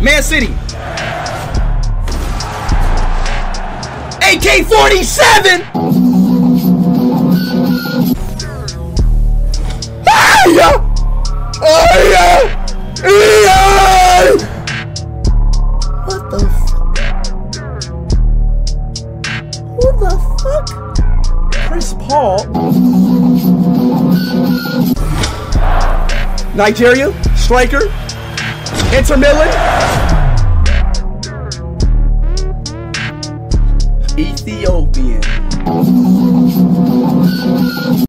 Man City. AK 47! Hiya! Hiya! Hiya! What the Who the fuck? Chris Paul? Nigeria? Striker? Inter Milan? Ethiopian.